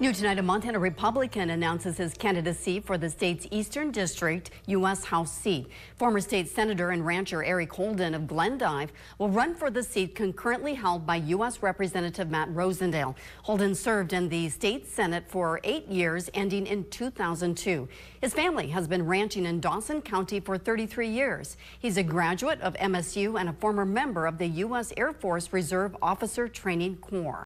New tonight, a Montana Republican announces his candidacy for the state's Eastern District U.S. House seat. Former state senator and rancher Ric Holden of Glendive will run for the seat concurrently held by U.S. Representative Matt Rosendale. Holden served in the state Senate for eight years, ending in 2002. His family has been ranching in Dawson County for 33 years. He's a graduate of MSU and a former member of the U.S. Air Force Reserve Officer Training Corps.